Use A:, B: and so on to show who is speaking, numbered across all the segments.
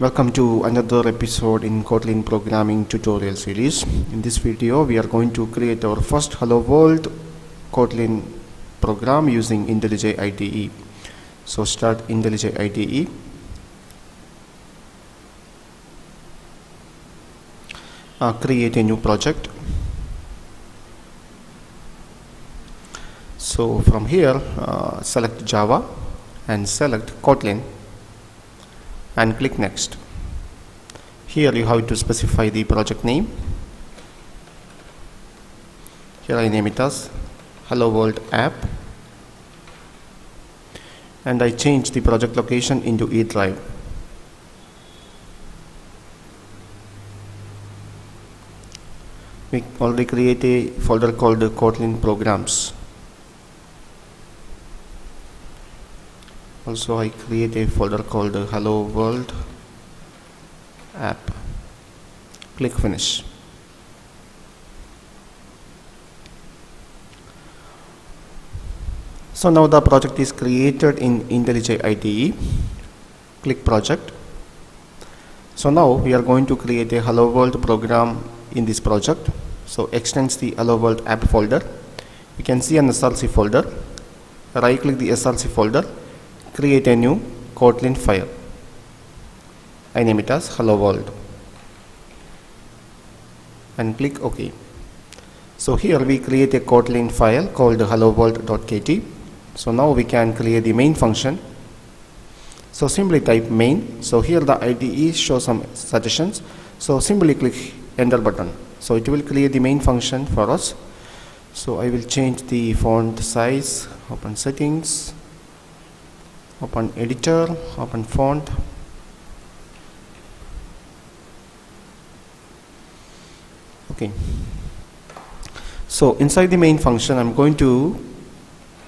A: Welcome to another episode in Kotlin programming tutorial series. In this video we are going to create our first hello world Kotlin program using IntelliJ IDE. So start IntelliJ IDE. Uh, create a new project. So from here uh, select Java and select Kotlin and click next. Here you have to specify the project name. Here I name it as hello world app. And I change the project location into E drive. We already create a folder called Kotlin programs also I create a folder called hello world app. Click finish. So now the project is created in IntelliJ IDE click project. So now we are going to create a hello world program in this project. So extends the hello world app folder. You can see an src folder. Right click the src folder create a new Kotlin file. I name it as hello world and click OK. So here we create a Kotlin file called hello world.kt. So now we can create the main function. So simply type main. So here the IDE shows some suggestions. So simply click enter button. So it will create the main function for us. So I will change the font size, open settings, open editor open font. Okay. So inside the main function I'm going to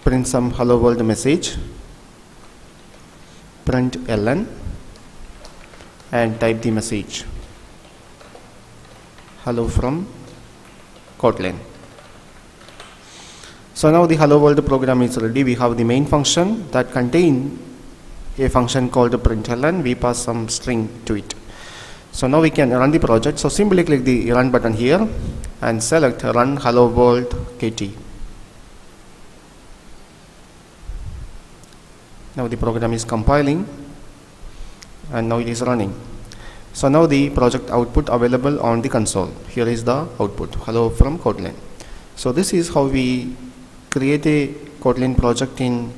A: print some hello world message print ln and type the message. Hello from Kotlin so now the hello world program is ready. We have the main function that contain a function called the println. We pass some string to it. So now we can run the project. So simply click the run button here and select run hello world kt. Now the program is compiling and now it is running. So now the project output available on the console. Here is the output hello from Kotlin. So this is how we create a Kotlin project in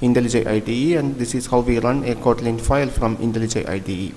A: IntelliJ IDE and this is how we run a Kotlin file from IntelliJ IDE.